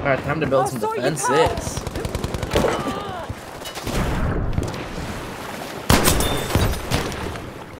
Alright, time to build oh, some defenses.